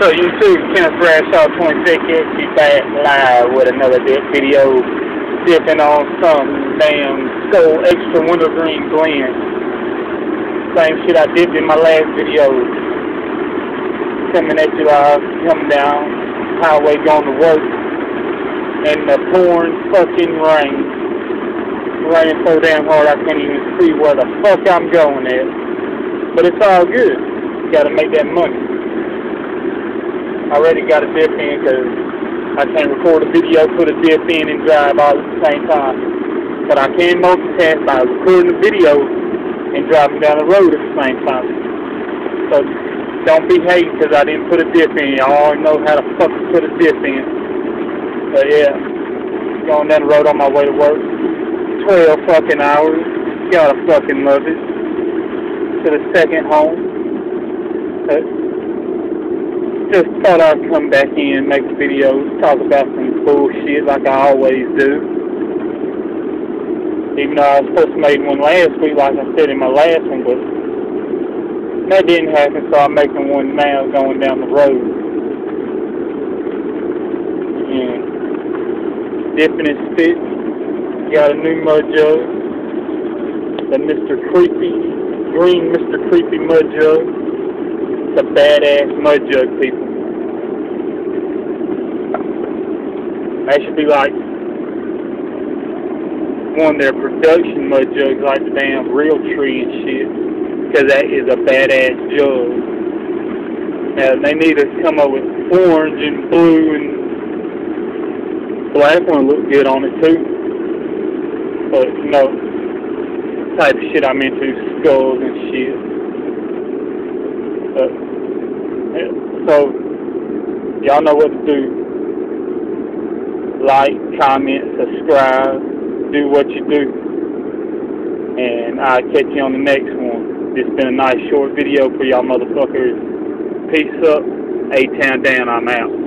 So you YouTube, Kenneth Bradshaw 26 be back live with another video dipping on some damn Skoal Extra Wintergreen blend. Same shit I dipped in my last video. Coming at you live, coming down, highway going to work, and the pouring fucking rain. Raining so damn hard I can't even see where the fuck I'm going at. But it's all good. Gotta make that money. I already got a dip in because I can't record a video, put a dip in, and drive all at the same time. But I can multitask by recording a video and driving down the road at the same time. So don't be hating because I didn't put a dip in. Y'all already know how to fucking put a dip in. But yeah, going down the road on my way to work. 12 fucking hours. Gotta fucking love it. To the second home. But just thought I'd come back in, make a video, talk about some bullshit like I always do. Even though I was supposed to make one last week, like I said in my last one, but that didn't happen, so I'm making one now going down the road. And dipping his spit. Got a new mud jug. The Mr. Creepy, green Mr. Creepy mud jug. It's badass mud jug, people. That should be like one of their production mud jugs, like the damn Realtree and shit. Because that is a badass jug. Now, they need to come up with orange and blue and black one look good on it too. But, you know, type of shit I'm into, skulls and shit. But, so, y'all know what to do. Like, comment, subscribe, do what you do. And I'll catch you on the next one. This been a nice short video for y'all motherfuckers. Peace up. A-Town down, I'm out.